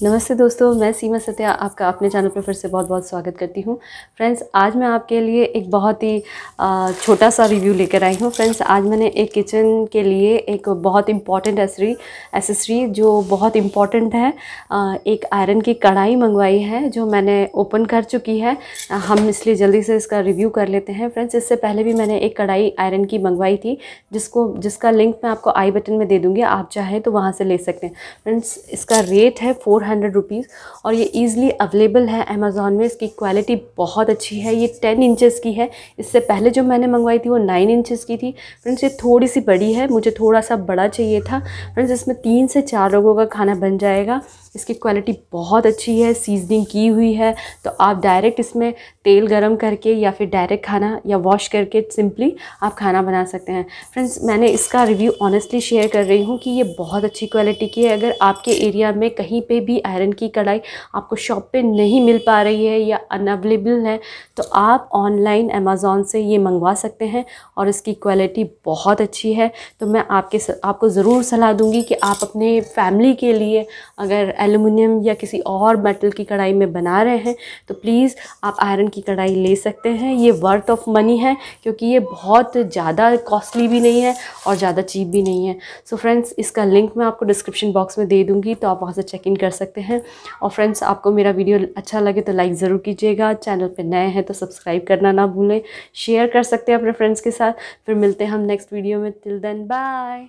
नमस्ते दोस्तों, मैं सीमा सत्या, आपका अपने चैनल पर फिर से बहुत बहुत स्वागत करती हूँ। फ्रेंड्स, आज मैं आपके लिए एक बहुत ही छोटा सा रिव्यू लेकर आई हूँ। फ्रेंड्स, आज मैंने एक किचन के लिए एक बहुत इंपॉर्टेंट एसरी एसेसरी जो बहुत इंपॉर्टेंट है एक आयरन की कढ़ाई मंगवाई है, जो मैंने ओपन कर चुकी है। हम इसलिए जल्दी से इसका रिव्यू कर लेते हैं। फ्रेंड्स, इससे पहले भी मैंने एक कढ़ाई आयरन की मंगवाई थी, जिसको, जिसका लिंक मैं आपको आई बटन में दे दूँगी, आप चाहें तो वहाँ से ले सकते हैं। फ्रेंड्स, इसका रेट है फोर हंड्रेड रुपीज़ और ये ईज़िली अवेलेबल है अमेज़ोन में। इसकी क्वालिटी बहुत अच्छी है। ये टेन इंचज़ की है। इससे पहले जो मैंने मंगवाई थी वो नाइन इंचज़ की थी। फ्रेंड्स, ये थोड़ी सी बड़ी है। मुझे थोड़ा सा बड़ा चाहिए था। फ्रेंड्स, इसमें तीन से चार लोगों का खाना बन जाएगा। इसकी क्वालिटी बहुत अच्छी है। सीजनिंग की हुई है। तो आप डायरेक्ट इसमें तेल गरम करके या फिर डायरेक्ट खाना या वॉश करके सिंपली आप खाना बना सकते हैं। फ्रेंड्स, मैंने इसका रिव्यू ऑनेस्टली शेयर कर रही हूँ कि ये बहुत अच्छी क्वालिटी की है। अगर आपके एरिया में कहीं पे भी आयरन की कढ़ाई आपको शॉप पे नहीं मिल पा रही है या अनअवेलेबल है तो आप ऑनलाइन अमेज़ोन से ये मंगवा सकते हैं और इसकी क्वालिटी बहुत अच्छी है। तो मैं आपके आपको ज़रूर सलाह दूँगी कि आप अपने फैमिली के लिए अगर एलुमिनियम या किसी और मेटल की कढ़ाई में बना रहे हैं तो प्लीज़ आप आयरन की कढ़ाई ले सकते हैं। ये वर्थ ऑफ़ मनी है, क्योंकि ये बहुत ज़्यादा कॉस्टली भी नहीं है और ज़्यादा चीप भी नहीं है। सो so फ्रेंड्स इसका लिंक मैं आपको डिस्क्रिप्शन बॉक्स में दे दूँगी तो आप वहाँ से चेक इन कर सकते हैं। और फ्रेंड्स आपको मेरा वीडियो अच्छा लगे तो लाइक ज़रूर कीजिएगा। चैनल पर नए हैं तो सब्सक्राइब करना ना भूलें। शेयर कर सकते हैं अपने फ्रेंड्स के साथ। फिर मिलते हैं हम नेक्स्ट वीडियो में। Till then bye